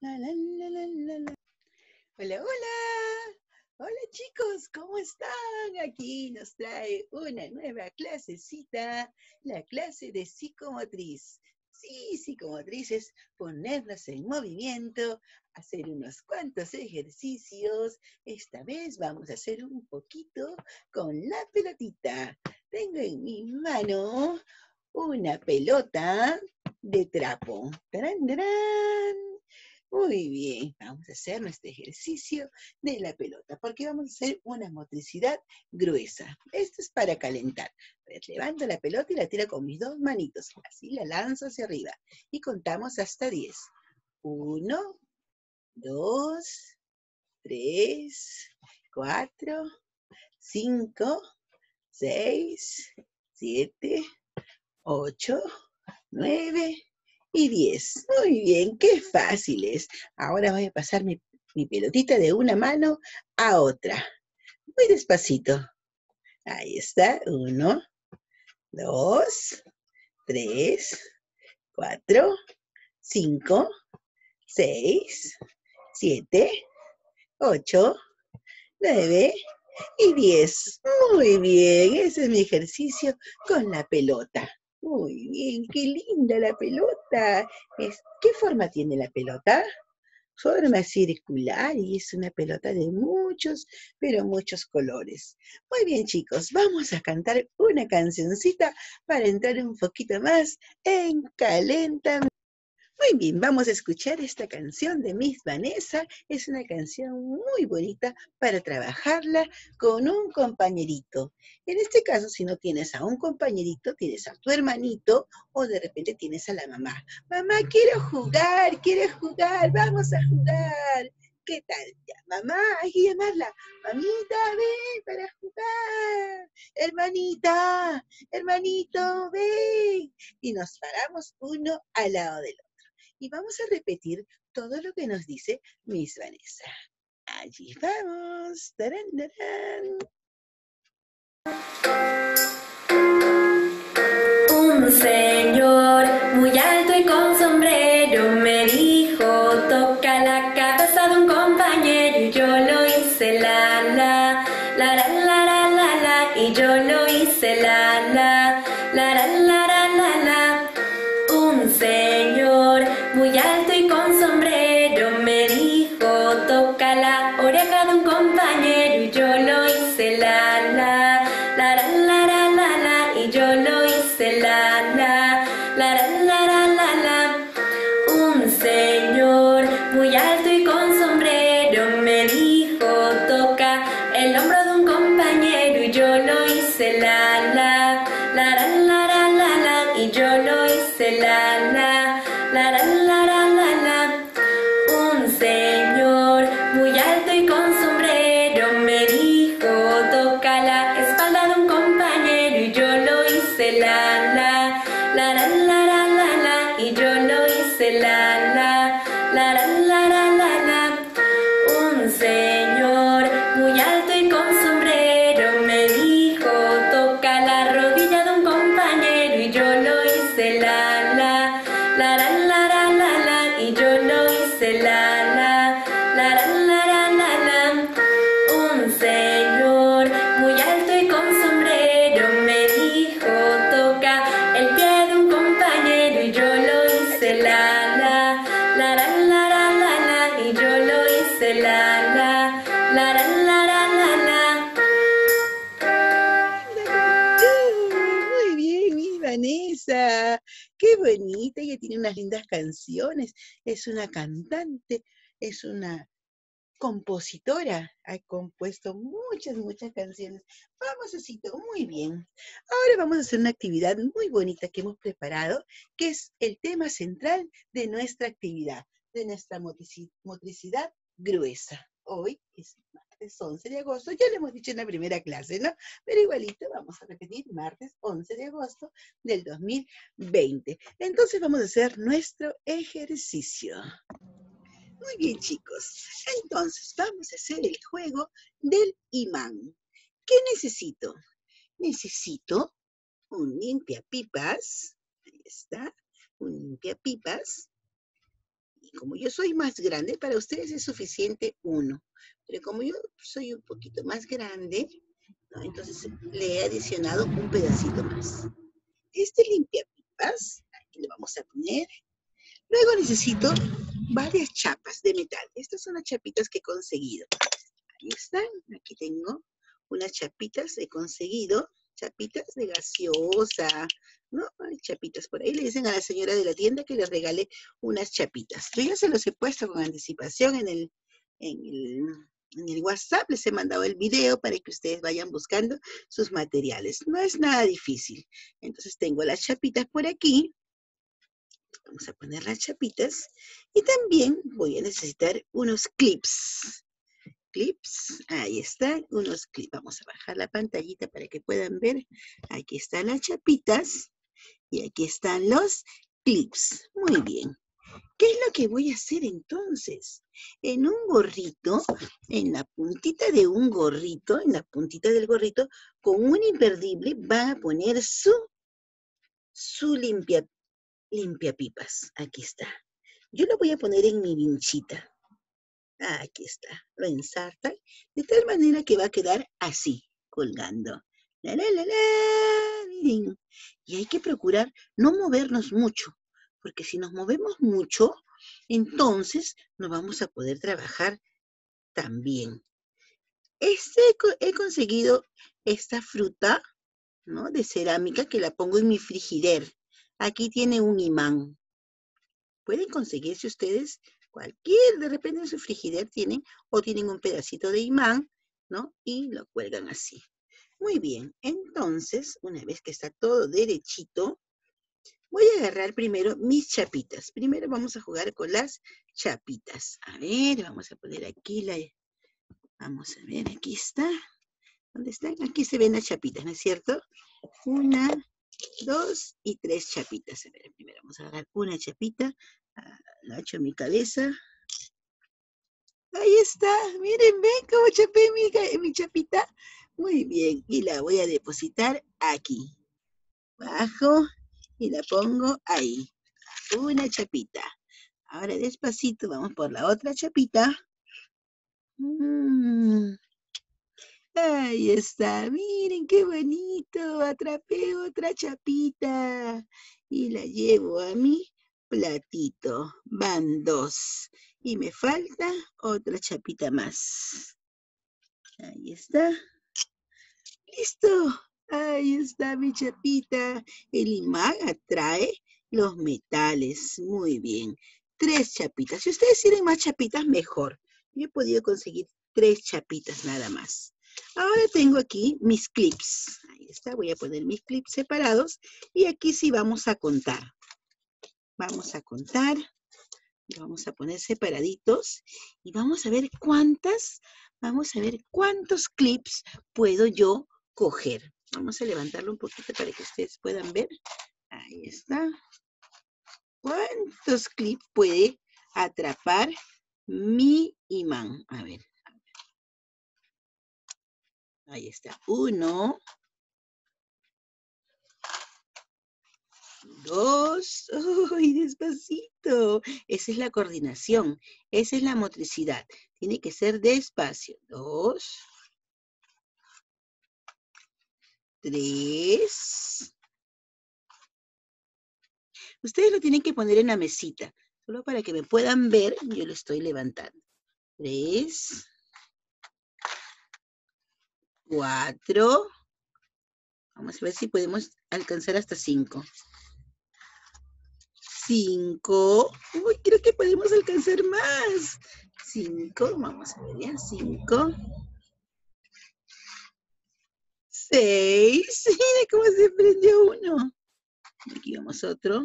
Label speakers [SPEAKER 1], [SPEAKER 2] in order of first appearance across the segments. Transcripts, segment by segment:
[SPEAKER 1] la, la, la, la, la, la. Hola, hola. Hola chicos, ¿cómo están? Aquí nos trae una nueva clasecita, la clase de psicomotriz. Sí, psicomotriz es ponernos en movimiento, hacer unos cuantos ejercicios. Esta vez vamos a hacer un poquito con la pelotita. Tengo en mi mano una pelota de trapo. ¡Tarán, tarán! Muy bien, vamos a hacer nuestro ejercicio de la pelota, porque vamos a hacer una motricidad gruesa. Esto es para calentar. Levanto la pelota y la tiro con mis dos manitos. Así la lanzo hacia arriba. Y contamos hasta 10. 1, 2, 3, 4, 5, 6, 7, 8, 9 y 10. Muy bien, qué fácil es. Ahora voy a pasar mi, mi pelotita de una mano a otra. Muy despacito. Ahí está. 1, 2, 3, 4, 5, 6, 7, 8, 9 y 10. Muy bien, ese es mi ejercicio con la pelota. Muy bien, qué linda la pelota. ¿Qué forma tiene la pelota? Forma circular y es una pelota de muchos, pero muchos colores. Muy bien, chicos, vamos a cantar una cancioncita para entrar un poquito más en calentamiento. Muy bien, vamos a escuchar esta canción de Miss Vanessa. Es una canción muy bonita para trabajarla con un compañerito. En este caso, si no tienes a un compañerito, tienes a tu hermanito o de repente tienes a la mamá. Mamá, quiero jugar, quiero jugar, vamos a jugar. ¿Qué tal? Mamá, hay que llamarla. Mamita, ven para jugar. Hermanita, hermanito, ven. Y nos paramos uno al lado del otro y vamos a repetir todo lo que nos dice Miss Vanessa. Allí vamos. ¡Tarán, tarán!
[SPEAKER 2] Un señor muy alto y con sombrero me dijo, toca la cabeza de un compañero y yo lo hice la la, la la la la la y yo lo señor muy alto y con sombrero me dijo, toca el hombro de un compañero y yo lo hice la la, la la la la la y yo lo hice la la, la la la la la la. Un señor muy alto y con sombrero me dijo, toca la espalda de un compañero y yo lo hice la, la
[SPEAKER 1] bonita, ella tiene unas lindas canciones. Es una cantante, es una compositora. Ha compuesto muchas, muchas canciones. Vamos, Osito, muy bien. Ahora vamos a hacer una actividad muy bonita que hemos preparado, que es el tema central de nuestra actividad, de nuestra motrici- motricidad gruesa. Hoy es martes 11 de agosto, ya lo hemos dicho en la primera clase, ¿no? Pero igualito vamos a repetir martes 11 de agosto del 2020. Entonces vamos a hacer nuestro ejercicio. Muy bien, chicos. Entonces vamos a hacer el juego del imán. ¿Qué necesito? Necesito un limpiapipas. Ahí está. Un limpiapipas. como yo soy más grande, para ustedes es suficiente uno. Pero como yo soy un poquito más grande, entonces le he adicionado un pedacito más. Este limpiapipas, aquí le vamos a poner. Luego necesito varias chapas de metal. Estas son las chapitas que he conseguido. Ahí están. Aquí tengo unas chapitas he conseguido. Chapitas de gaseosa, ¿no? Hay chapitas por ahí. Le dicen a la señora de la tienda que le regale unas chapitas. Yo ya se los he puesto con anticipación en el, en el, en el WhatsApp. Les he mandado el video para que ustedes vayan buscando sus materiales. No es nada difícil. Entonces tengo las chapitas por aquí. Vamos a poner las chapitas. Y también voy a necesitar unos clips. Clips, ahí están, unos clips. Vamos a bajar la pantallita para que puedan ver. Aquí están las chapitas. Y aquí están los clips. Muy bien. ¿Qué es lo que voy a hacer entonces? En un gorrito, en la puntita de un gorrito, en la puntita del gorrito, con un imperdible va a poner su, su limpia, limpia pipas. Aquí está. Yo lo voy a poner en mi vinchita. Aquí está. Lo ensarta de tal manera que va a quedar así, colgando. La, la, la, la. Miren. Y hay que procurar no movernos mucho, porque si nos movemos mucho, entonces no vamos a poder trabajar tan bien. Este, he conseguido esta fruta ¿no? de cerámica que la pongo en mi frigider. Aquí tiene un imán. Pueden conseguirse ustedes cualquier, de repente en su frigider tienen, o tienen un pedacito de imán, ¿no? Y lo cuelgan así. Muy bien, entonces, una vez que está todo derechito, voy a agarrar primero mis chapitas. Primero vamos a jugar con las chapitas. A ver, vamos a poner aquí la... Vamos a ver, aquí está. ¿Dónde están? Aquí se ven las chapitas, ¿no es cierto? Una, dos y tres chapitas. A ver, primero vamos a agarrar una chapita, la echo en mi cabeza. Ahí está, miren, ven cómo chapé mi chapita. Muy bien, y la voy a depositar aquí. Bajo y la pongo ahí. Una chapita. Ahora despacito vamos por la otra chapita. Mm. Ahí está, miren qué bonito. Atrapé otra chapita y la llevo a mi platito. Van dos. Y me falta otra chapita más. Ahí está. Listo. Ahí está mi chapita. El imán atrae los metales. Muy bien. Tres chapitas. Si ustedes tienen más chapitas, mejor. Yo he podido conseguir tres chapitas nada más. Ahora tengo aquí mis clips. Ahí está, voy a poner mis clips separados. Y aquí sí vamos a contar. Vamos a contar. Vamos a poner separaditos. Y vamos a ver cuántas, vamos a ver cuántos clips puedo yo coger. Vamos a levantarlo un poquito para que ustedes puedan ver. Ahí está. ¿Cuántos clips puede atrapar mi imán? A ver. Ahí está. Uno. Dos. ¡Uy, despacito! Esa es la coordinación. Esa es la motricidad. Tiene que ser despacio. Dos. Tres. Ustedes lo tienen que poner en la mesita. Solo para que me puedan ver, yo lo estoy levantando. Tres cuatro. Vamos a ver si podemos alcanzar hasta cinco. Cinco. Uy, creo que podemos alcanzar más. Cinco, vamos a ver ya, cinco. Seis. Mira cómo se prendió uno. Aquí vamos otro.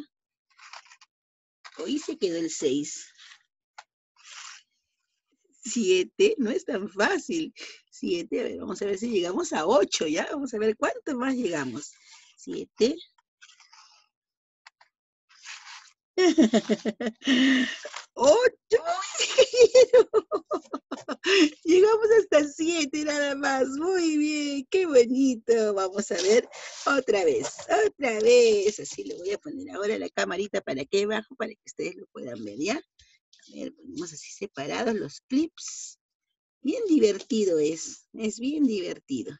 [SPEAKER 1] Hoy se quedó el seis. Siete, no es tan fácil. Siete, a ver, vamos a ver si llegamos a ocho, ¿ya? Vamos a ver cuánto más llegamos. Siete. ¡Ocho! Llegamos hasta siete nada más. Muy bien, qué bonito. Vamos a ver otra vez, otra vez. Así le voy a poner ahora la camarita para que bajo, para que ustedes lo puedan ver, ¿ya? A ver, ponemos así separados los clips. Bien divertido es, es bien divertido.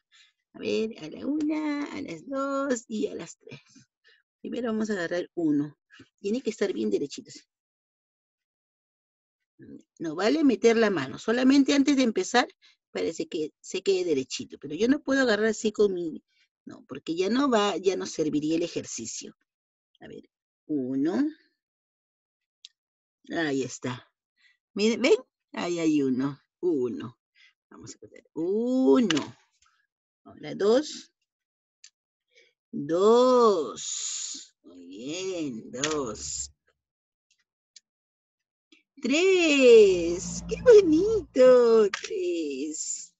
[SPEAKER 1] A ver, a la una, a las dos y a las tres. Primero vamos a agarrar uno. Tiene que estar bien derechito. No vale meter la mano, solamente antes de empezar parece que se quede derechito, pero yo no puedo agarrar así con mi, no, porque ya no va, ya no serviría el ejercicio. A ver, uno. Ahí está. Miren, ven, ahí hay uno, uno. Vamos a poner uno. Ahora dos. Dos. Muy bien, dos. Tres. ¡Qué bonito! Tres.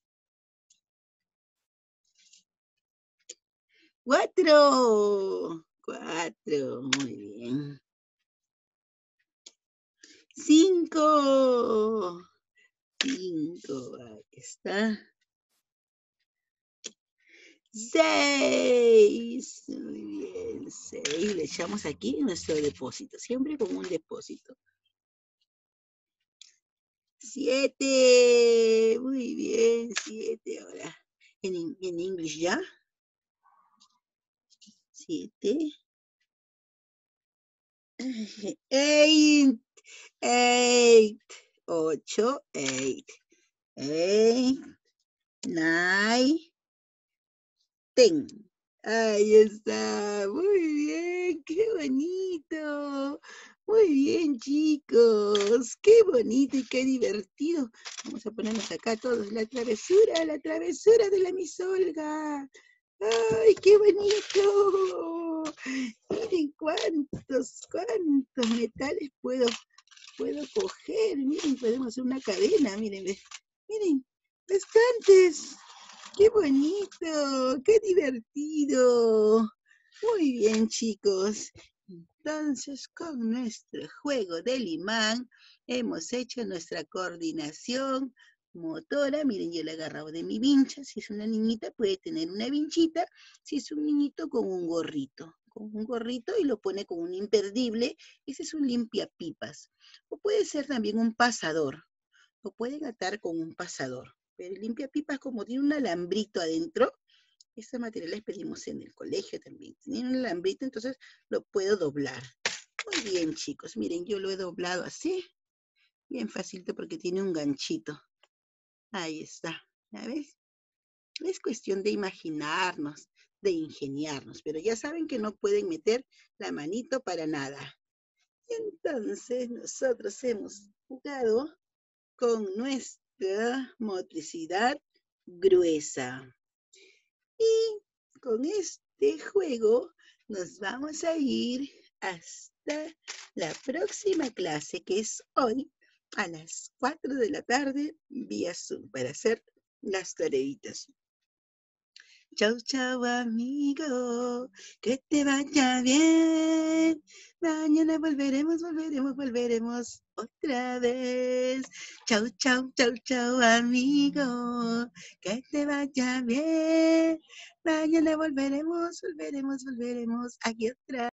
[SPEAKER 1] Cuatro. Cuatro. Muy bien. Cinco. Cinco. Ahí está. Seis. Muy bien. Seis. Le echamos aquí nuestro depósito. Siempre con un depósito. Siete. Muy bien, siete ahora. En, en inglés ya. Siete. Eight. Eight. Ocho. Eight. Eight. Nine. Ten. Ahí está. Muy bien. Qué bonito. Muy bien, chicos. Qué bonito y qué divertido. Vamos a ponernos acá todos la travesura, la travesura de la misolga. ¡Ay, qué bonito! Miren cuántos, cuántos metales puedo, puedo coger. Miren, podemos hacer una cadena. Miren, miren, bastantes. ¡Qué bonito! ¡Qué divertido! Muy bien, chicos. Entonces, con nuestro juego del imán, hemos hecho nuestra coordinación motora. Miren, yo le he agarrado de mi vincha. Si es una niñita, puede tener una vinchita. Si es un niñito, con un gorrito. Con un gorrito y lo pone con un imperdible. Ese es un limpiapipas. O puede ser también un pasador. Lo pueden atar con un pasador. Pero el limpiapipas, como tiene un alambrito adentro, este material pedimos en el colegio también. Tiene un alambrito, entonces lo puedo doblar. Muy bien, chicos. Miren, yo lo he doblado así. Bien facilito porque tiene un ganchito. Ahí está. ¿Ya ves? Es cuestión de imaginarnos, de ingeniarnos. Pero ya saben que no pueden meter la manito para nada. Entonces nosotros hemos jugado con nuestra motricidad gruesa. Y con este juego nos vamos a ir hasta la próxima clase, que es hoy a las 4 de la tarde vía Zoom para hacer las tareitas. Chau, chau, amigo. Que te vaya bien. Mañana volveremos, volveremos, volveremos otra vez. Chau, chau, chau, chau, amigo. Que te vaya bien. Mañana volveremos, volveremos, volveremos aquí otra